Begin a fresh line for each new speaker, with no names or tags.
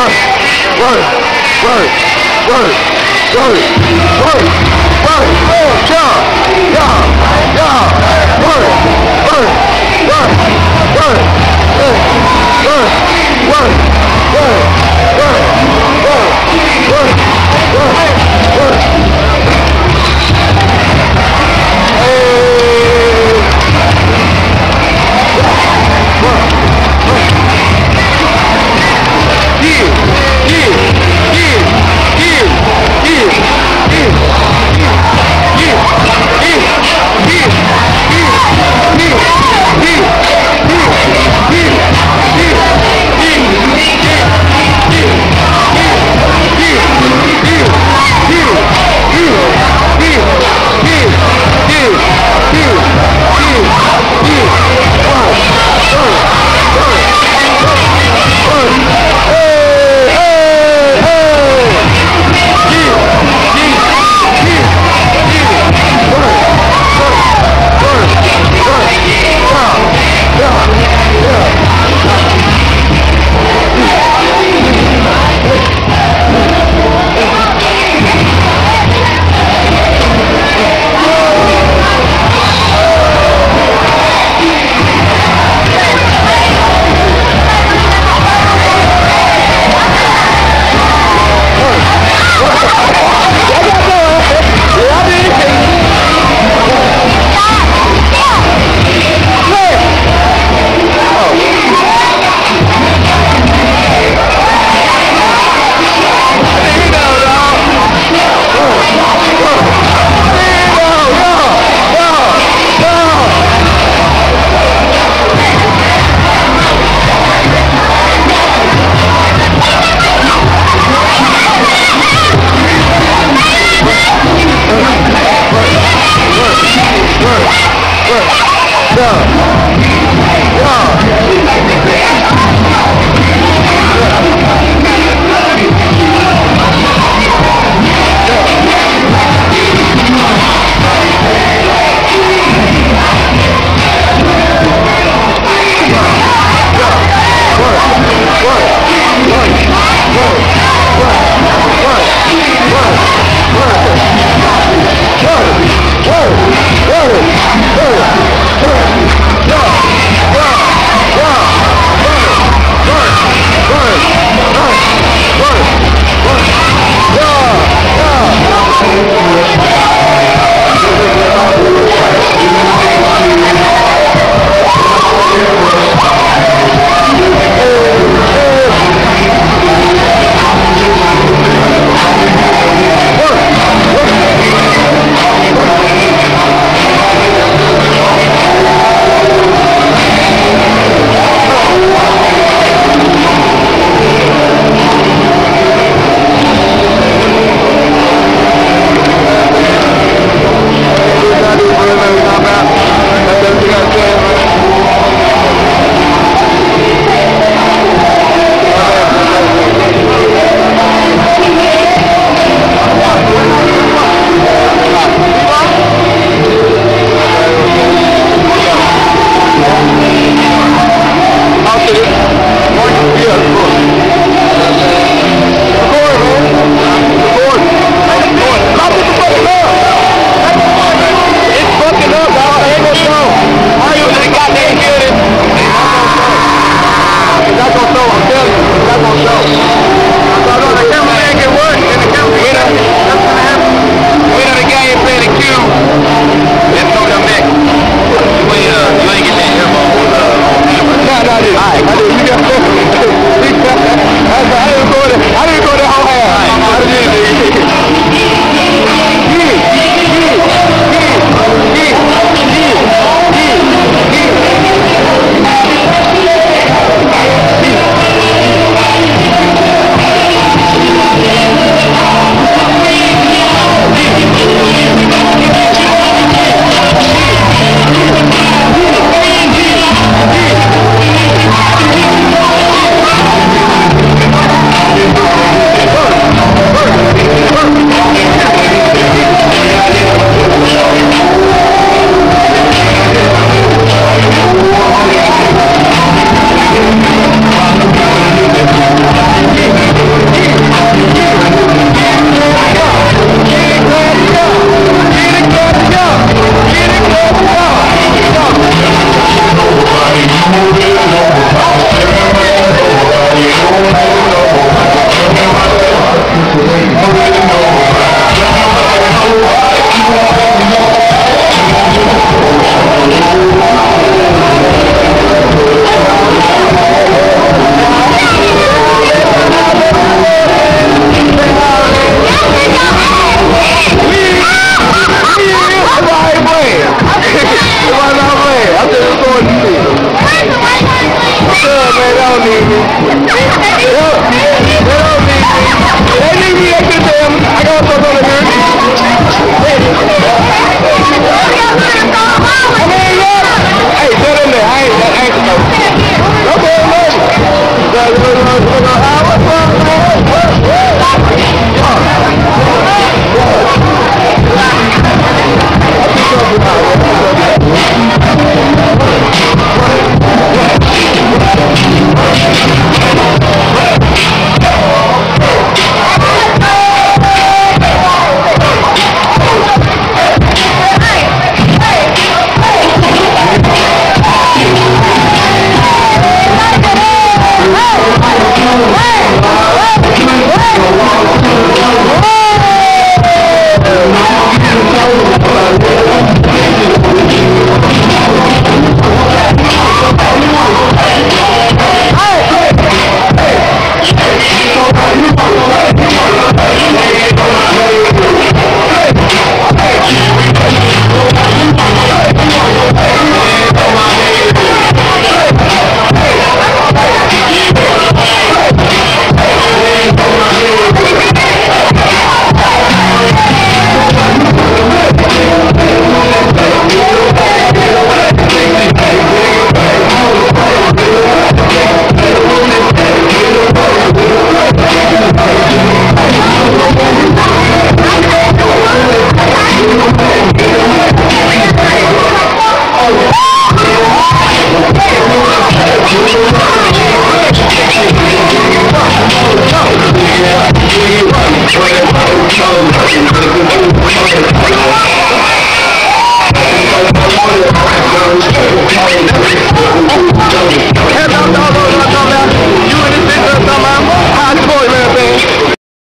work, work, work, work, work, work, work, yeah, yeah, yeah, work, work, work, work,
Yeah. Yeah.